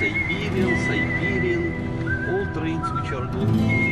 Siberian, Siberian, all trains which are going